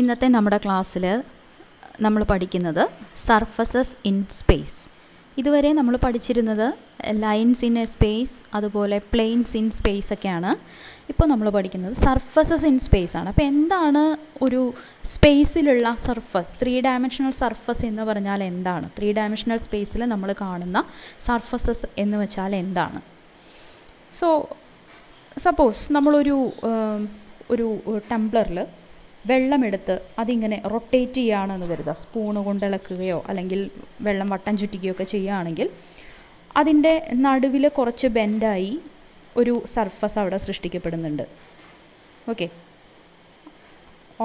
ഇന്നത്തെ നമ്മുടെ ക്ലാസ്സിൽ നമ്മൾ പഠിക്കുന്നത് സർഫസസ് ഇൻ സ്പേസ് ഇതുവരെ നമ്മൾ പഠിച്ചിരുന്നത് ലൈൻസ് ഇൻ എ സ്പേസ് അതുപോലെ പ്ലെയിൻസ് ഇൻ സ്പേസ് ഒക്കെയാണ്. ഇപ്പോൾ നമ്മൾ പഠിക്കുന്നത് സർഫസസ് ഇൻ സ്പേസ് ആണ്. അപ്പോൾ എന്താണ് ഒരു സ്പേസിലുള്ള സർഫസ് ത്രീ ഡയമെൻഷണൽ സർഫസ് എന്ന് പറഞ്ഞാൽ എന്താണ്? ത്രീ ഡയമെൻഷണൽ സ്പേസിൽ നമ്മൾ കാണുന്ന സർഫസസ് എന്ന് വെച്ചാൽ എന്താണ്? സോ സപ്പോസ് നമ്മളൊരു ഒരു ടംബ്ലറിൽ വെള്ളമെടുത്ത് അതിങ്ങനെ റൊട്ടേറ്റ് ചെയ്യുകയാണെന്ന് കരുതുക. സ്പൂണ് കൊണ്ടിളക്കുകയോ അല്ലെങ്കിൽ വെള്ളം വട്ടം ചുറ്റിക്കുകയോ ഒക്കെ ചെയ്യുകയാണെങ്കിൽ അതിന്റെ നടുവിൽ കുറച്ച് ബെൻഡായി ഒരു സർഫസ് അവിടെ സൃഷ്ടിക്കപ്പെടുന്നുണ്ട്. ഓക്കെ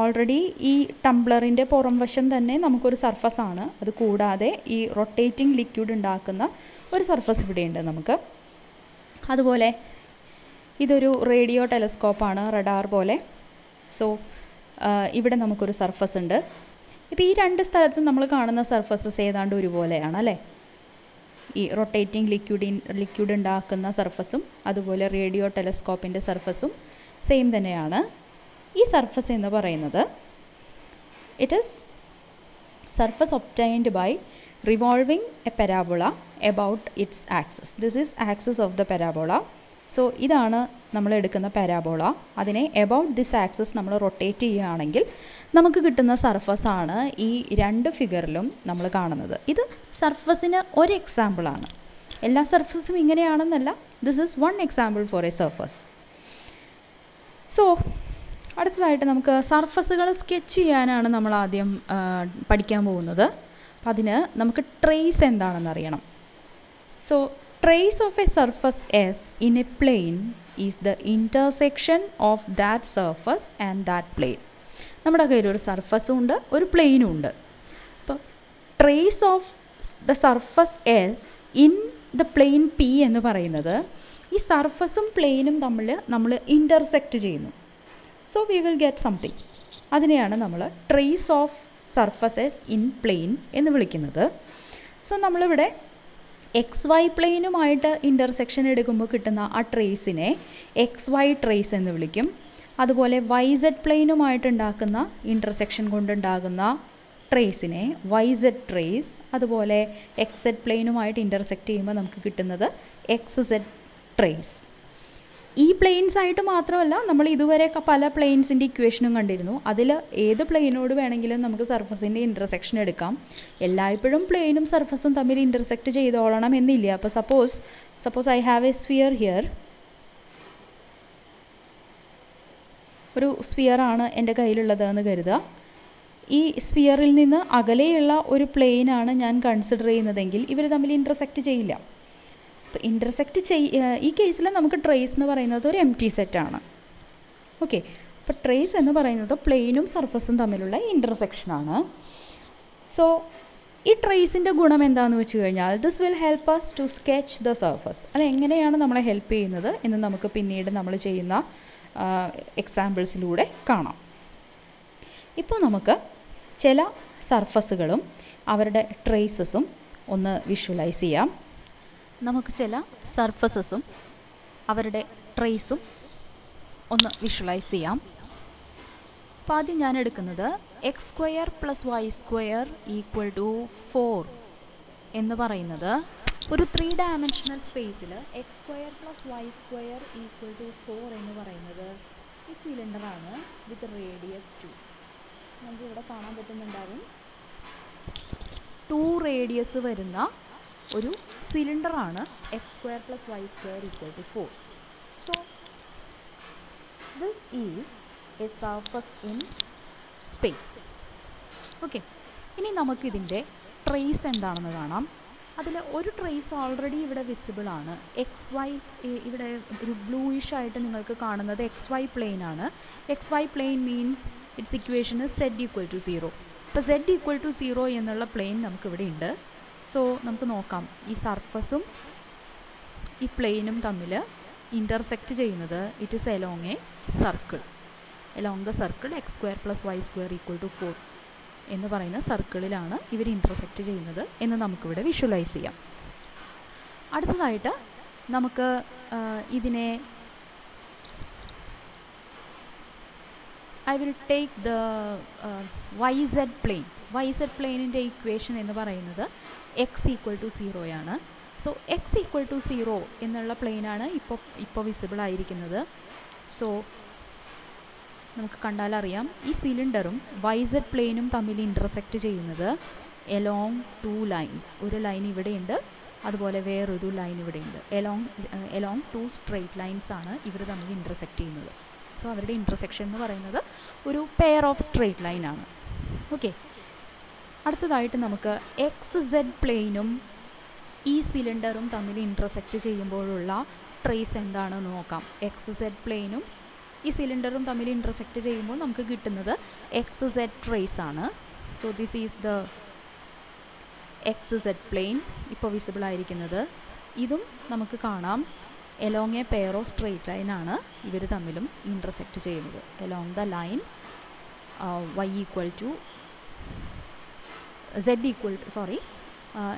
ഓൾറെഡി ഈ ടംബ്ലറിന്റെ പുറം വശം തന്നെ നമുക്കൊരു സർഫസ് ആണ്. അത് കൂടാതെ ഈ റൊട്ടേറ്റിംഗ് ലിക്വിഡ് ഉണ്ടാക്കുന്ന ഒരു സർഫസ് ഇവിടെയുണ്ട് നമുക്ക്. അതുപോലെ ഇതൊരു റേഡിയോ ടെലസ്കോപ്പാണ് റഡാർ പോലെ. സോ ഇവിടെ നമുക്കൊരു സർഫസ് ഉണ്ട്. ഇപ്പോൾ ഈ രണ്ട് സ്ഥലത്തും നമ്മൾ കാണുന്ന സർഫസസ് ഏതാണ്ട് ഒരുപോലെയാണ് അല്ലേ? ഈ റൊട്ടേറ്റിംഗ് ലിക്വിഡ് ലിക്വിഡ് ഉണ്ടാക്കുന്ന സർഫസും അതുപോലെ റേഡിയോ ടെലസ്കോപ്പിന്റെ സർഫസും സെയിം തന്നെയാണ്. ഈ സർഫസ് എന്ന് പറയുന്നത് it is surface obtained by revolving a parabola about its axis this is axis of the parabola so ഇതാണ് നമ്മൾ എടുക്കുന്ന പാരാബോള അതിനെ എബൌട്ട് ദിസ് ആക്സസ് നമ്മൾ റൊട്ടേറ്റ് ചെയ്യുകയാണെങ്കിൽ നമുക്ക് കിട്ടുന്ന സർഫസ് ആണ് ഈ രണ്ട് ഫിഗറിലും നമ്മൾ കാണുന്നത്. ഇത് സർഫസിന് ഒരു എക്സാമ്പിളാണ് എല്ലാ സർഫസും ഇങ്ങനെയാണെന്നല്ല. This is one example for a surface so അടുത്തതായിട്ട് നമുക്ക് സർഫസുകൾ സ്കെച്ച് ചെയ്യാനാണ് നമ്മൾ ആദ്യം പഠിക്കാൻ പോകുന്നത്. അപ്പം അതിന് നമുക്ക് ട്രേസ് എന്താണെന്ന് അറിയണം so trace of a surface S in a plane is the intersection of that surface and that plane. നമ്മുടെ കയ്യിൽ ഒരു സർഫസും ഉണ്ട് ഒരു പ്ലെയിനും ഉണ്ട്. അപ്പോൾ trace of the surface S in the plane P എന്ന് പറയുന്നത് ഈ സർഫസും പ്ലെയിനും തമ്മിൽ നമ്മൾ ഇന്റർസെക്റ്റ് ചെയ്യുന്നു. So we will get something അതിനെയാണ് നമ്മൾ trace of surfaces in plane എന്ന് വിളിക്കുന്നത്. സോ നമ്മളിവിടെ എക്സ് വൈ പ്ലെയിനുമായിട്ട് ഇന്റർസെക്ഷൻ എടുക്കുമ്പോൾ കിട്ടുന്ന ആ ട്രേസിനെ എക്സ് വൈ ട്രേസ് എന്ന് വിളിക്കും. അതുപോലെ വൈ സെഡ് പ്ലെയിനുമായിട്ട് ഉണ്ടാക്കുന്ന ഇന്റർസെക്ഷൻ കൊണ്ടുണ്ടാകുന്ന ട്രേസിനെ വൈ സെഡ് ട്രേസ് അതുപോലെ എക്സ് സെഡ് പ്ലെയിനുമായിട്ട് ഇന്റർസെക്റ്റ് ചെയ്യുമ്പോൾ നമുക്ക് കിട്ടുന്നത് എക്സ് സെഡ് ട്രേസ് ഈ പ്ലെയിൻസ് ആയിട്ട് മാത്രമല്ല നമ്മൾ ഇതുവരെ പല പ്ലെയിൻസിന്റെ ഇക്വേഷനും കണ്ടിരുന്നു. അതിൽ ഏത് പ്ലെയിനോട് വേണമെങ്കിലും നമുക്ക് സർഫസിന്റെ ഇന്റർസെക്ഷൻ എടുക്കാം. എല്ലായ്പ്പോഴും പ്ലെയിനും സർഫസും തമ്മിൽ ഇന്റർസെക്റ്റ് ചെയ്തോളണം എന്നില്ല. അപ്പോൾ suppose suppose I have a sphere here ഒരു സ്ഫിയറാണ് എന്റെ കയ്യിലുള്ളതെന്ന് കരുതുക. ഈ സ്ഫിയറിൽ നിന്ന് അകലെയുള്ള ഒരു പ്ലെയിനാണ് ഞാൻ കൺസിഡർ ചെയ്യുന്നതെങ്കിൽ ഇവർ തമ്മിൽ ഇന്റർസെക്റ്റ് ചെയ്യില്ല. അപ്പോൾ ഇന്റർസെക്റ്റ് ചെയ് ഈ കേസിൽ നമുക്ക് ട്രേസ് എന്ന് പറയുന്നത് ഒരു എം ടി സെറ്റാണ് ഓക്കെ അപ്പോൾ ട്രേസ് എന്ന് പറയുന്നത് പ്ലെയിനും സർഫസും തമ്മിലുള്ള ഇന്റർസെക്ഷനാണ് സോ ഈ ട്രേസിന്റെ ഗുണം എന്താണെന്ന് വെച്ച് കഴിഞ്ഞാൽ this will help us to sketch the surface അത് എങ്ങനെയാണ് നമ്മളെ ഹെൽപ്പ് ചെയ്യുന്നത് എന്ന് നമുക്ക് പിന്നീട് നമ്മൾ ചെയ്യുന്ന എക്സാമ്പിൾസിലൂടെ കാണാം. ഇപ്പോൾ നമുക്ക് ചില സർഫസുകളും അവരുടെ ട്രേസസും ഒന്ന് വിഷ്വലൈസ് ചെയ്യാം. നമുക്ക് ചില സർഫസസും അവരുടെ ട്രേസും ഒന്ന് വിഷ്വലൈസ് ചെയ്യാം. അപ്പോൾ ആദ്യം ഞാൻ എടുക്കുന്നത് X square plus Y square equal to four എന്ന് പറയുന്നത് ഒരു ത്രീ ഡയമെൻഷണൽ സ്പേസിൽ X square plus Y square equal to four എന്ന് പറയുന്നത് ഈ സിലിണ്ടറാണ് വിത്ത് റേഡിയസ് ടു നമുക്ക് ഇവിടെ കാണാൻ പറ്റുന്നുണ്ടാവും. ടു റേഡിയസ് വരുന്ന ഒരു സിലിണ്ടറാണ് X square plus Y square equal to four so this is a surface in space okay ഇനി നമുക്കിതിന്റെ ട്രേസ് എന്താണെന്ന് കാണാം. അതിൽ ഒരു ട്രേസ് ഓൾറെഡി ഇവിടെ വിസിബിൾ ആണ്. എക്സ് വൈ ഇവിടെ ഒരു ബ്ലൂയിഷ് ആയിട്ട് നിങ്ങൾക്ക് കാണുന്നത് എക്സ് വൈ പ്ലെയിൻ ആണ്. X Y plane means its equation Z equal to zero ഇപ്പോൾ സെഡ് ഈക്വൽ ടു സീറോ എന്നുള്ള പ്ലെയിൻ നമുക്കിവിടെ ഉണ്ട്. സോ നമുക്ക് നോക്കാം. ഈ സർഫസും ഈ പ്ലെയിനും തമ്മിൽ ഇന്റർസെക്റ്റ് ചെയ്യുന്നത് it is along a circle along the circle X square plus Y square equal to four എന്ന് പറയുന്ന സർക്കിളിലാണ് ഇവർ ഇന്റർസെക്റ്റ് ചെയ്യുന്നത് എന്ന് നമുക്കിവിടെ വിഷ്വലൈസ് ചെയ്യാം. അടുത്തതായിട്ട് നമുക്ക് ഇതിനെ I will take the Y Z plane Y Z പ്ലെയിനിന്റെ equation എന്ന് പറയുന്നത് എക്സ് ഈക്വൽ ടു സീറോയാണ് so X equal to zero എന്നുള്ള പ്ലെയിനാണ് ഇപ്പോൾ ഇപ്പോൾ വിസിബിൾ ആയിരിക്കുന്നത്. സോ നമുക്ക് കണ്ടാലറിയാം ഈ സിലിണ്ടറും വൈസഡ് പ്ലെയിനും തമ്മിൽ ഇന്റർസെക്റ്റ് ചെയ്യുന്നത് എലോങ് ടു ലൈൻസ് ഒരു ലൈൻ ഇവിടെയുണ്ട് അതുപോലെ വേറൊരു ലൈൻ ഇവിടെയുണ്ട്. Along along two straight lines ആണ് ഇവർ തമ്മിൽ ഇന്റർസെക്റ്റ് ചെയ്യുന്നത്. സോ അവരുടെ ഇന്റർസെക്ഷൻ എന്ന് പറയുന്നത് ഒരു പെയർ ഓഫ് സ്ട്രെയിറ്റ് ലൈനാണ് ഓക്കെ അടുത്തതായിട്ട് നമുക്ക് എക്സ് സെഡ് പ്ലെയിനും ഈ സിലിണ്ടറും തമ്മിൽ ഇന്റർസെക്റ്റ് ചെയ്യുമ്പോഴുള്ള ട്രേസ് എന്താണെന്ന് നോക്കാം. എക്സ് സെഡ് പ്ലെയിനും ഈ സിലിണ്ടറും തമ്മിൽ ഇന്റർസെക്റ്റ് ചെയ്യുമ്പോൾ നമുക്ക് കിട്ടുന്നത് എക്സ് സെഡ് ട്രേസ് ആണ്. So this is the X Z plane ഇപ്പോൾ വിസിബിൾ ആയിരിക്കുന്നത്. ഇതും നമുക്ക് കാണാം. Along a pair of straight ആണ് ഇവർ തമ്മിലും ഇന്റർസെക്റ്റ് ചെയ്യുന്നത്. Along the line Y equal to Z equal sorry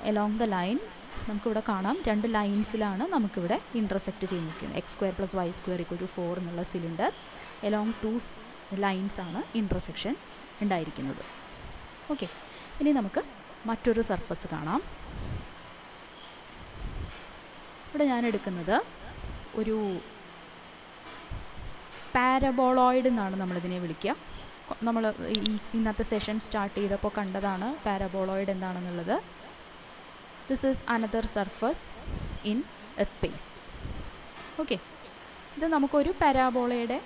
along the line നമുക്കിവിടെ കാണാം. രണ്ട് ലൈൻസിലാണ് നമുക്കിവിടെ ഇന്റർസെക്റ്റ് ചെയ്ത് നിൽക്കുന്നത്. X square plus Y square equal to four എന്നുള്ള സിലിണ്ടർ എലോങ് ടു ലൈൻസ് ആണ് ഇന്റർസെക്ഷൻ ഉണ്ടായിരിക്കുന്നത്. ഓക്കെ ഇനി നമുക്ക് മറ്റൊരു സർഫസ് കാണാം. ഇവിടെ ഞാൻ എടുക്കുന്നത് ഒരു പാരബോളോയിഡ് എന്നാണ് നമ്മളിതിനെ വിളിക്കുക. നമ്മൾ ഈ ഇന്നത്തെ സെഷൻ സ്റ്റാർട്ട് ചെയ്തപ്പോൾ കണ്ടതാണ് പാരബോളോയിഡ് എന്താണെന്നുള്ളത്. This is another surface in a space okay ഇത് നമുക്കൊരു പാരാബോളയുടെ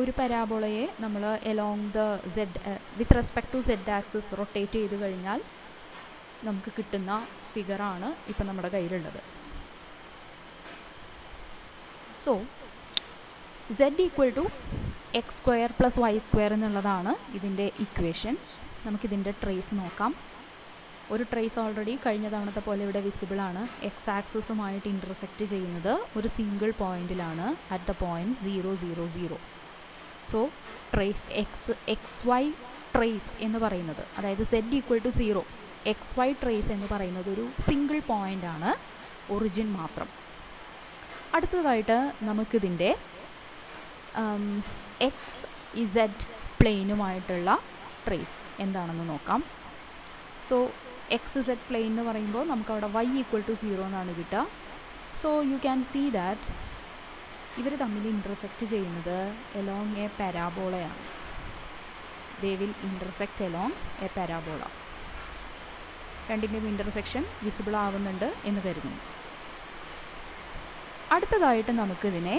ഒരു പാരാബോളയെ നമ്മൾ along the Z with respect to Z axis rotate ചെയ്ത് കഴിഞ്ഞാൽ നമുക്ക് കിട്ടുന്ന ഫിഗറാണ് ഇപ്പം നമ്മുടെ കയ്യിലുള്ളത്. So Z equal to X square plus Y square എന്നുള്ളതാണ് ഇതിന്റെ ഇക്വേഷൻ. നമുക്കിതിന്റെ ട്രേസ് നോക്കാം. ഒരു ട്രേസ് ഓൾറെഡി കഴിഞ്ഞ തവണത്തെ പോലെ ഇവിടെ വിസിബിൾ ആണ്. എക്സ് ആക്സസുമായിട്ട് ഇന്റർസെക്റ്റ് ചെയ്യുന്നത് ഒരു single പോയിന്റിലാണ് at the point zero zero zero so trace X X Y trace എന്ന് പറയുന്നത്. അതായത് Z equal to zero X Y trace എന്ന് പറയുന്നത് ഒരു സിംഗിൾ പോയിന്റ് ആണ്. ഒറിജിൻ മാത്രം. അടുത്തതായിട്ട് നമുക്കിതിന്റെ എക്സ് ഇസഡ് പ്ലെയിനുമായിട്ടുള്ള ട്രേസ് എന്താണെന്ന് നോക്കാം. സോ എക്സ് ഇസെഡ് പ്ലെയിൻ എന്ന് പറയുമ്പോൾ നമുക്കവിടെ വൈ ഈക്വൽ ടു സീറോ എന്നാണ് കിട്ടുക. So you can see that ഇവർ തമ്മിൽ ഇന്റർസെക്റ്റ് ചെയ്യുന്നത് along a പാരാബോളയാണ് they will intersect along a parabola രണ്ടിന്റെയും ഇന്റർസെക്ഷൻ വിസിബിൾ ആവുന്നുണ്ട് എന്ന് കരുതുന്നു. അടുത്തതായിട്ട് നമുക്കിതിനെ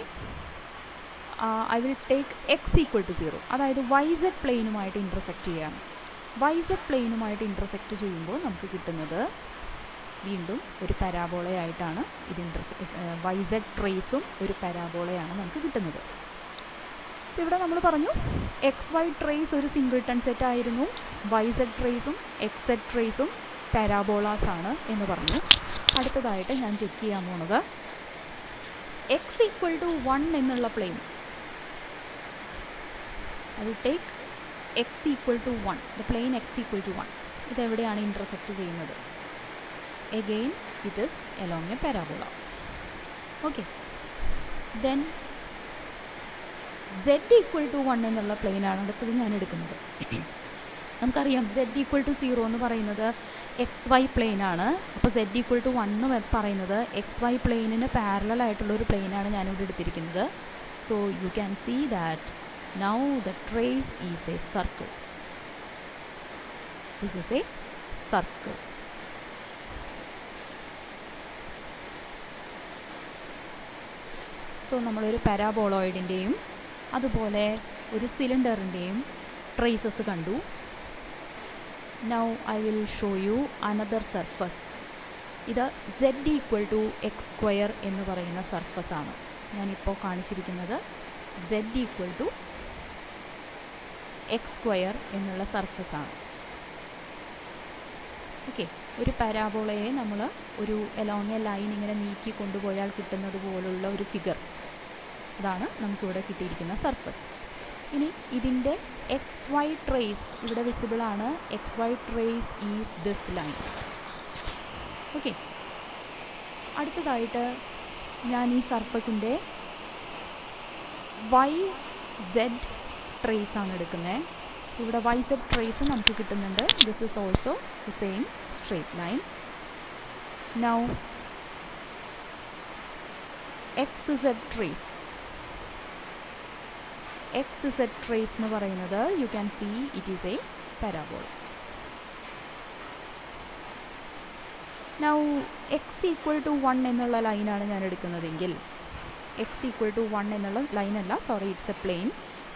I will take x equal to zero അതായത് വൈ സെഡ് പ്ലെയിനുമായിട്ട് ഇന്റർസെക്റ്റ് ചെയ്യാണ്. വൈ സെഡ് പ്ലെയിനുമായിട്ട് ഇന്റർസെക്റ്റ് ചെയ്യുമ്പോൾ നമുക്ക് കിട്ടുന്നത് വീണ്ടും ഒരു പരാബോളയായിട്ടാണ് ഇത് ഇന്റർസെ വൈ സെഡ് ട്രേസും ഒരു പരാബോളയാണ് നമുക്ക് കിട്ടുന്നത്. ഇവിടെ നമ്മൾ പറഞ്ഞു എക്സ് വൈ ട്രേസ് ഒരു സിംഗിൾ ടൺ സെറ്റ് ആയിരുന്നു. വൈ സെഡ് ട്രേസും എക്സ് സെഡ് ട്രേസും പാരാബോളാസ് ആണ് എന്ന് പറഞ്ഞു. അടുത്തതായിട്ട് ഞാൻ ചെക്ക് ചെയ്യാൻ പോണത്. എക്സ് ഈക്വൽ ടു വൺ എന്നുള്ള plane I will take X equal to one the plane X equal to one ഇതെവിടെയാണ് intercept ചെയ്യുന്നത്? Again it is along a parabola okay then Z equal to one എന്നുള്ള പ്ലെയിനാണ് അടുത്തത് ഞാൻ എടുക്കുന്നത്. നമുക്കറിയാം Z equal to zero എന്ന് പറയുന്നത് X Y പ്ലെയിനാണ്. അപ്പോൾ സെഡ് ഈക്വൽ ടു വൺ എന്ന് പറയുന്നത് എക്സ് വൈ പ്ലെയിനിന് പാരലായിട്ടുള്ളൊരു പ്ലെയിനാണ് ഞാനിവിടെ എടുത്തിരിക്കുന്നത്. So you can see that now the trace is a circle. This is a circle. So നമ്മളൊരു പാരാബോളോയിഡിന്റെയും അതുപോലെ ഒരു സിലിണ്ടറിന്റെയും ട്രേസസ് കണ്ടു now I will show you another surface ഇത് Z equal to X square എന്ന് പറയുന്ന സർഫസ് ആണ് ഞാനിപ്പോൾ കാണിച്ചിരിക്കുന്നത് Z equal to X square എന്നുള്ള സർഫസ് ആണ്. ഓക്കെ ഒരു പാരാബോളയെ നമ്മൾ ഒരു എലോങ് എ ലൈൻ ഇങ്ങനെ നീക്കി കൊണ്ടുപോയാൽ കിട്ടുന്നത് പോലുള്ള ഒരു ഫിഗർ അതാണ് നമുക്കിവിടെ കിട്ടിയിരിക്കുന്ന സർഫസ് ഇനി ഇതിന്റെ എക്സ് വൈ ട്രേസ് ഇവിടെ വിസിബിൾ ആണ്. X Y trace is this line okay അടുത്തതായിട്ട് ഞാൻ ഈ സർഫസിന്റെ വൈ സെഡ് ട്രേസ് ആണ് എടുക്കുന്നത് ഇവിടെ വൈസപ്പ് ട്രേസ് നമുക്ക് കിട്ടുന്നുണ്ട്. This is also the same straight line now x z trace x z trace എന്ന് പറയുന്നത് you can see it is a parabola now x equal to one എന്നുള്ള ലൈനാണ് ഞാൻ എടുക്കുന്നതെങ്കിൽ. എക്സ് ഈക്വൽ ടു വൺ എന്നുള്ള ലൈനല്ല sorry it's a plane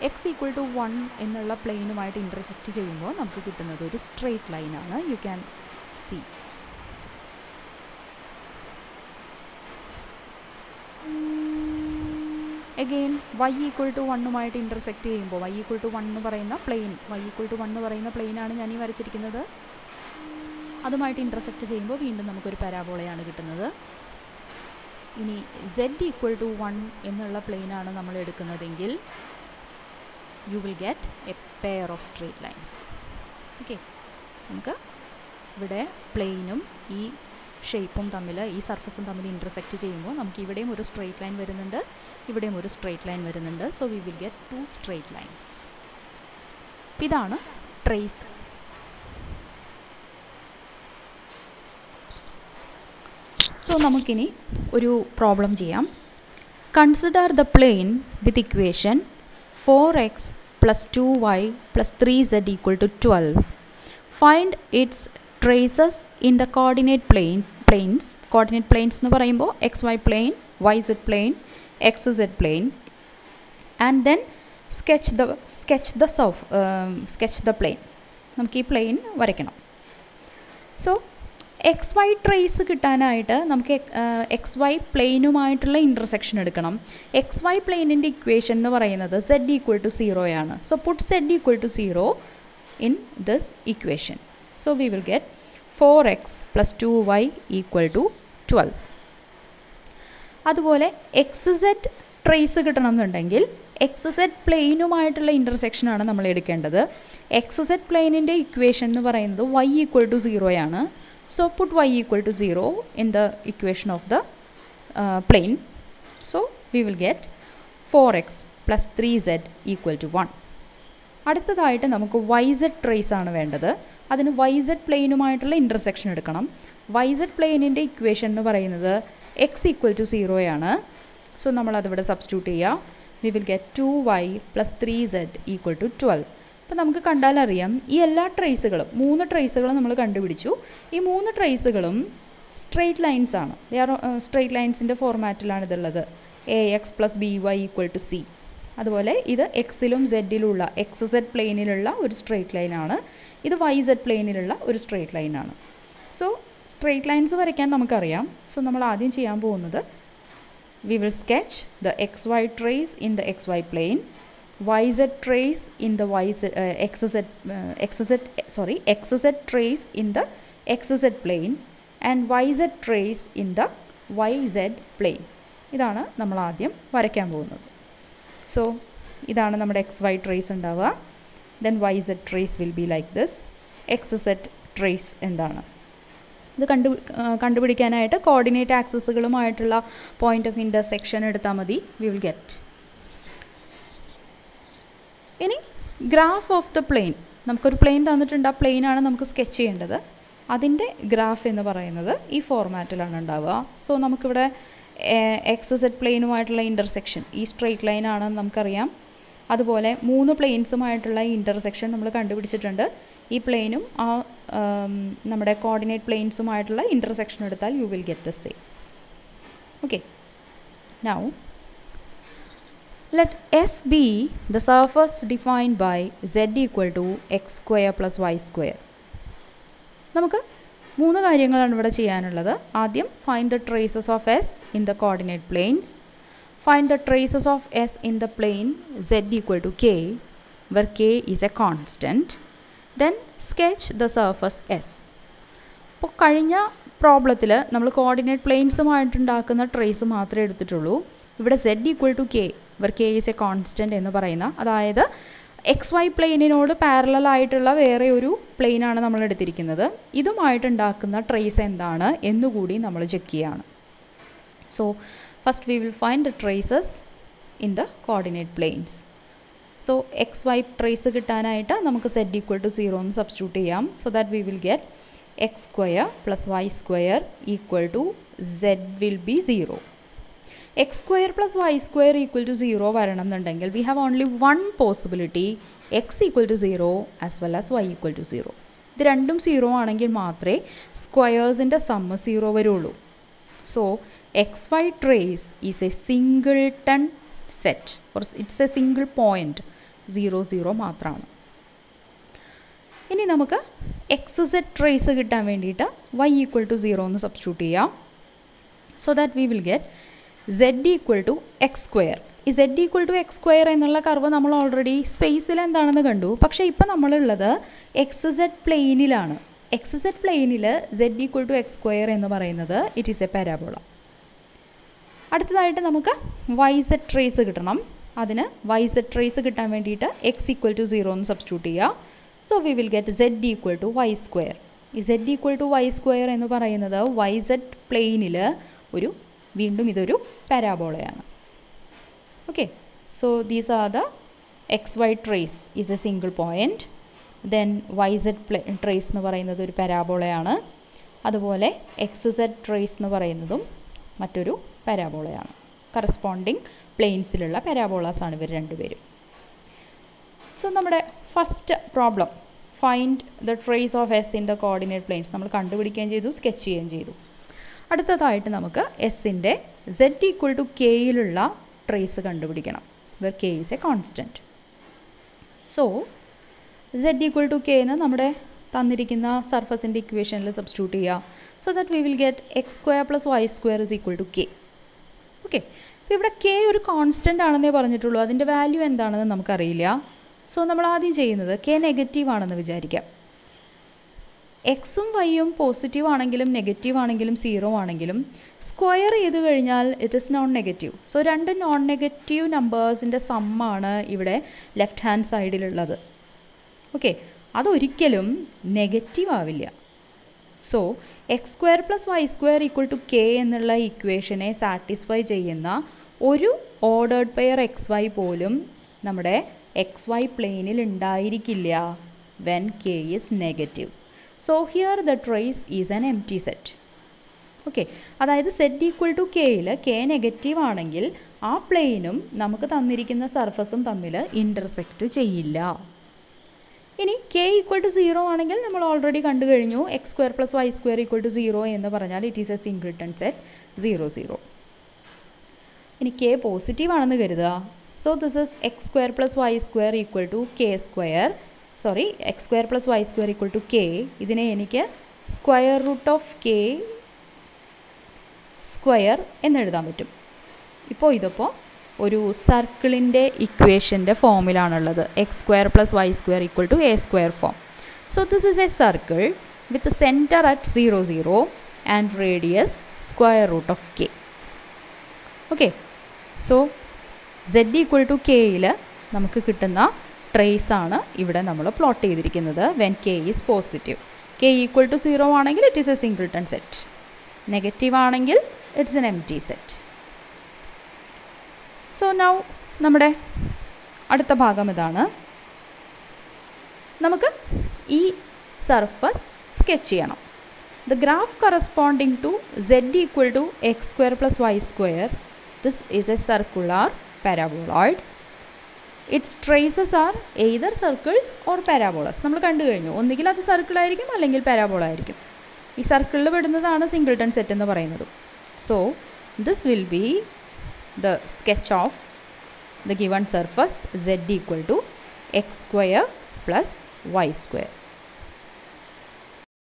x equal to one എന്നുള്ള പ്ലെയിനുമായിട്ട് intersect ചെയ്യുമ്പോൾ നമുക്ക് കിട്ടുന്നത് ഒരു സ്ട്രെയിറ്റ് ലൈനാണ് you can see again y equal to വണ്ണുമായിട്ട് intersect ചെയ്യുമ്പോൾ വൈ ഈക്വൽ ടു വൺ എന്ന് പറയുന്ന plane y equal to one എന്ന് പറയുന്ന പ്ലെയിനാണ് ഞാൻ ഈ വരച്ചിരിക്കുന്നത്. അതുമായിട്ട് ഇന്റർസെക്റ്റ് ചെയ്യുമ്പോൾ വീണ്ടും നമുക്കൊരു പരാബോളയാണ് കിട്ടുന്നത്. ഇനി സെഡ് ഈക്വൽ ടു വൺ എന്നുള്ള പ്ലെയിനാണ് നമ്മൾ എടുക്കുന്നതെങ്കിൽ you will get a pair of straight lines okay നമുക്ക് ഇവിടെ പ്ലെയിനും ഈ ഷേപ്പും തമ്മിൽ ഈ സർഫസും തമ്മിൽ ഇന്റർസെക്റ്റ് ചെയ്യുമ്പോൾ നമുക്ക് ഇവിടെയും ഒരു സ്ട്രേറ്റ് ലൈൻ വരുന്നുണ്ട് ഇവിടെയും ഒരു സ്ട്രേറ്റ് ലൈൻ വരുന്നുണ്ട്. So we will get two straight lines ഇതാണ് ട്രേസ് സോ നമുക്കിനി ഒരു പ്രോബ്ലം ചെയ്യാം. Consider the plane with equation four x plus two y plus three z equal to twelve find its traces in the coordinate plane planes coordinate planes എന്ന് പറയുമ്പോൾ x y plane y z plane x z plane and then sketch the sketch the സോഫ് sketch the plane നമുക്ക് ഈ plain വരയ്ക്കണം. So x Y trace കിട്ടാനായിട്ട് നമുക്ക് x y പ്ലെയിനുമായിട്ടുള്ള intersection എടുക്കണം. X y പ്ലെയിനിന്റെ ഇക്വേഷൻ എന്ന് പറയുന്നത് സെഡ് ഈക്വൽ ടു സീറോയാണ് so put z equal to zero in this equation so we will get four x plus two y equal to twelve അതുപോലെ X Z trace കിട്ടണമെന്നുണ്ടെങ്കിൽ x z പ്ലെയിനുമായിട്ടുള്ള ഇന്റർസെക്ഷനാണ് നമ്മൾ എടുക്കേണ്ടത്. എക്സ് സെഡ് പ്ലെയിനിന്റെ equation എന്ന് പറയുന്നത് വൈ ഈക്വൽ ടു സീറോയാണ് So put y equal to 0 in the equation of the uh, plane. So we will get 4x plus 3z equal to 1. അടുത്തതായിട്ട് നമുക്ക് വൈ സെഡ് ട്രേസ് ആണ് വേണ്ടത്. അതിന് വൈ സെഡ് പ്ലെയിനുമായിട്ടുള്ള ഇന്റർസെക്ഷൻ എടുക്കണം. വൈ സെഡ് പ്ലെയിനിന്റെ equation എന്ന് പറയുന്നത് x equal to zero so നമ്മളതിവിടെ substitute ചെയ്യുക we will get two y plus three z equal to twelve അപ്പോൾ നമുക്ക് കണ്ടാലറിയാം ഈ എല്ലാ ട്രേസുകളും മൂന്ന് ട്രേസുകളും നമ്മൾ കണ്ടുപിടിച്ചു. ഈ മൂന്ന് ട്രേസുകളും സ്ട്രെയിറ്റ് ലൈൻസ് ആണ്. സ്ട്രെയിറ്റ് ലൈൻസിന്റെ ഫോർമാറ്റിലാണ് ഇതുള്ളത്. A x plus b y equal to c അതുപോലെ ഇത് എക്സിലും സെഡിലുള്ള എക്സ് സെഡ് പ്ലെയിനിലുള്ള ഒരു സ്ട്രെയിറ്റ് ലൈനാണ് ഇത് വൈ സെഡ് പ്ലെയിനിലുള്ള ഒരു സ്ട്രെയിറ്റ് ലൈനാണ് സോ സ്ട്രെയിറ്റ് ലൈൻസ് വരയ്ക്കാൻ നമുക്കറിയാം. സോ നമ്മൾ ആദ്യം ചെയ്യാൻ പോകുന്നത് we will sketch the x y trace in the x y plane yz trace in the yz uh, xz uh, xz sorry xz trace in the xz plane and yz trace in the yz plane. ഇതാണ് നമ്മൾ ആദ്യം വരയ്ക്കാൻ പോകുന്നത്. So ഇതാണ് നമ്മുടെ x Y trace ഉണ്ടാവുക. Then y z trace will be like this x z trace എന്താണ്? ഇത് കണ്ടു കണ്ടുപിടിക്കാനായിട്ട് കോർഡിനേറ്റ് ആക്സസുകളുമായിട്ടുള്ള പോയിന്റ് ഓഫ് ഇന്റർസെക്ഷൻ എടുത്താൽ മതി. വി വിൽ ഗെറ്റ് ഇനി ഗ്രാഫ് ഓഫ് ദ പ്ലെയിൻ നമുക്കൊരു പ്ലെയിൻ തന്നിട്ടുണ്ട്. ആ പ്ലെയിനാണ് നമുക്ക് സ്കെച്ച് ചെയ്യേണ്ടത്. അതിന്റെ ഗ്രാഫ് എന്ന് പറയുന്നത് ഈ ഫോർമാറ്റിലാണ് ഉണ്ടാവുക. സോ നമുക്കിവിടെ എക്സ് സെഡ് പ്ലെയിനുമായിട്ടുള്ള ഇന്റർസെക്ഷൻ ഈ സ്ട്രെയിറ്റ് ലൈൻ ആണെന്ന് നമുക്കറിയാം. അതുപോലെ മൂന്ന് പ്ലെയിൻസുമായിട്ടുള്ള ഇന്റർസെക്ഷൻ നമ്മൾ കണ്ടുപിടിച്ചിട്ടുണ്ട്. ഈ പ്ലെയിനും ആ നമ്മുടെ കോർഡിനേറ്റ് പ്ലെയിൻസുമായിട്ടുള്ള ഇന്റർസെക്ഷൻ എടുത്താൽ you will get the same okay now Let S be the surface defined by z equal to x square plus y square. നമുക്ക് മൂന്ന് കാര്യങ്ങളാണ് ഇവിടെ ചെയ്യാനുള്ളത്. ആദ്യം find the traces of S in the coordinate planes find the traces of S in the plane z equal to k where k is a constant then sketch the surface S അപ്പോൾ കഴിഞ്ഞ പ്രോബ്ലത്തിൽ നമ്മൾ coordinate പ്ലെയിൻസുമായിട്ടുണ്ടാക്കുന്ന trace മാത്രമേ എടുത്തിട്ടുള്ളൂ. ഇവിടെ z equal to k where k is a constant എന്ന് പറയുന്ന അതായത് X Y പ്ലെയിനിനോട് parallel ആയിട്ടുള്ള വേറെ ഒരു പ്ലെയിനാണ് നമ്മൾ എടുത്തിരിക്കുന്നത്. ഇതുമായിട്ടുണ്ടാക്കുന്ന ട്രേസ് എന്താണ് എന്നുകൂടി നമ്മൾ ചെക്ക് ചെയ്യുകയാണ് so first we will find the traces in the coordinate planes so x y trace കിട്ടാനായിട്ട് നമുക്ക് സെറ്റ് ഈക്വൽ ടു സീറോ എന്ന് സബ്സ്റ്റിറ്റ്യൂട്ട് ചെയ്യാം. So that we will get x square plus y square equal to z will be zero x square plus y square equal to zero വരണം എന്നുണ്ടെങ്കിൽ we have only one possibility x equal to zero as well as y equal to zero ഇത് രണ്ടും zero ആണെങ്കിൽ മാത്രമേ സ്ക്വയേഴ്സിന്റെ സമ്മ zero വരുള്ളൂ. So x y trace is a singleton set or it's a single point zero zero മാത്രമാണ്. ഇനി നമുക്ക് എക്സ് സെറ്റ് ട്രേസ് കിട്ടാൻ വേണ്ടിയിട്ട് വൈ ഈക്വൽ ടു സീറോ എന്ന് സബ്സ്റ്റിറ്റ്യൂട്ട് ചെയ്യാം. So that we will get z equal to x square ഈ z equal to x square എന്നുള്ള curve നമ്മൾ ഓൾറെഡി സ്പേസിൽ എന്താണെന്ന് കണ്ടു. പക്ഷേ ഇപ്പോൾ നമ്മളുള്ളത് എക്സ് സെഡ് പ്ലെയിനിലാണ് എക്സ് സെഡ് പ്ലെയിനിൽ z equal to x square എന്ന് പറയുന്നത് ഇറ്റ് ഈസ് എ പാരാബോള അടുത്തതായിട്ട് നമുക്ക് വൈ സെഡ് ട്രേസ് കിട്ടണം. അതിന് വൈ സെഡ് ട്രേസ് കിട്ടാൻ വേണ്ടിയിട്ട് എക്സ് ഈക്വൽ ടു സീറോ എന്ന് സബ്സ്റ്റിറ്റ്യൂട്ട് ചെയ്യുക so we will get z equal to y square ഈ z equal to y square എന്ന് പറയുന്നത് വൈ സെഡ് പ്ലെയിനിൽ ഒരു വീണ്ടും ഇതൊരു പാരാബോളയാണ്. Okay so these are the x y trace is a single point then y z play trace എന്ന് പറയുന്നത് ഒരു പാരാബോളയാണ്. അതുപോലെ എക്സ് സെഡ് ട്രേസ് എന്ന് പറയുന്നതും മറ്റൊരു പാരാബോളയാണ്. കറസ്പോണ്ടിങ് പ്ലെയിൻസിലുള്ള പാരാബോളാസാണ് ഇവർ രണ്ടുപേരും. സോ നമ്മുടെ first problem find the trace of S in the coordinate planes നമ്മൾ കണ്ടുപിടിക്കുകയും ചെയ്തു സ്കെച്ച് ചെയ്യുകയും ചെയ്തു. അടുത്തതായിട്ട് നമുക്ക് എസിന്റെ സെഡ് ഈക്വൽ ടു കെയിലുള്ള ട്രേസ് കണ്ടുപിടിക്കണം. Where k is a constant so z equal to k എന്ന് നമ്മുടെ തന്നിരിക്കുന്ന സർഫസിന്റെ ഇക്വേഷനിൽ സബ്സ്റ്റിറ്റ്യൂട്ട് ചെയ്യുക so that we will get x square plus y square is equal to k okay അപ്പോൾ ഇവിടെ കെ ഒരു കോൺസ്റ്റന്റ് ആണെന്നേ പറഞ്ഞിട്ടുള്ളൂ. അതിന്റെ വാല്യൂ എന്താണെന്ന് നമുക്കറിയില്ല. സോ നമ്മൾ ആദ്യം ചെയ്യുന്നത് കെ നെഗറ്റീവ് ആണെന്ന് വിചാരിക്കാം. എക്സും വൈയും പോസിറ്റീവ് ആണെങ്കിലും നെഗറ്റീവ് ആണെങ്കിലും സീറോ ആണെങ്കിലും സ്ക്വയർ ചെയ്ത് കഴിഞ്ഞാൽ it is non negative so രണ്ട് നോൺ നെഗറ്റീവ് നമ്പേഴ്സിന്റെ സമ്മാണ് ഇവിടെ ലെഫ്റ്റ് ഹാൻഡ് സൈഡിലുള്ളത് ഓക്കെ അതൊരിക്കലും നെഗറ്റീവ് ആവില്ല. So x square plus y square equal to k എന്നുള്ള ഇക്വേഷനെ സാറ്റിസ്ഫൈ ചെയ്യുന്ന ഒരു ഓർഡേഡ് പെയർ എക്സ് വൈ പോലും നമ്മുടെ എക്സ് വൈ പ്ലെയിനിൽ ഉണ്ടായിരിക്കില്ല when k is negative so here the trace is an empty set okay അതായത് സെറ്റ് ഈക്വൽ ടു കെയിൽ കെ നെഗറ്റീവ് ആണെങ്കിൽ ആ പ്ലെയിനും നമുക്ക് തന്നിരിക്കുന്ന സർഫസും തമ്മിൽ ഇന്റർസെക്റ്റ് ചെയ്യില്ല. ഇനി കെ ഈക്വൽ ടു സീറോ ആണെങ്കിൽ നമ്മൾ ഓൾറെഡി കണ്ടു കഴിഞ്ഞു. X square plus y square equal to zero എന്ന് പറഞ്ഞാൽ it is a singleton set zero zero ഇനി കെ പോസിറ്റീവ് ആണെന്ന് കരുതുക. So this is x square plus y square equal to k square sorry x square plus y square equal to k ഇതിനെ എനിക്ക് square root of k square എന്നെഴുതാൻ പറ്റും. ഇപ്പോൾ ഇതിപ്പോൾ ഒരു സർക്കിളിന്റെ ഇക്വേഷന്റെ ഫോമിലാണുള്ളത് x square plus y square equal to a square form so this is a circle with centre at zero zero and radius square root of k okay so z equal to കെയിൽ നമുക്ക് കിട്ടുന്ന trace ആണ് ഇവിടെ നമ്മൾ plot ചെയ്തിരിക്കുന്നത്. When k is positive k equal to zero ആണെങ്കിൽ it is a singleton set negative ആണെങ്കിൽ it's an empty set so now നമ്മുടെ അടുത്ത ഭാഗം ഇതാണ്. നമുക്ക് ഈ സർഫസ് സ്കെച്ച് ചെയ്യണം. The graph corresponding to z equal to x square plus y square this is a circular paraboloid its traces are either circles or parabolas നമ്മൾ കണ്ടു കഴിഞ്ഞു. ഒന്നുകിൽ അത് സർക്കിൾ ആയിരിക്കും അല്ലെങ്കിൽ പാരാബോള ആയിരിക്കും. ഈ സർക്കിളിൽ പെടുന്നതാണ് സിംഗിൾട്ടൺ സെറ്റ് എന്ന് പറയുന്നത്. So this will be the sketch of the given surface z equal to x square plus y square.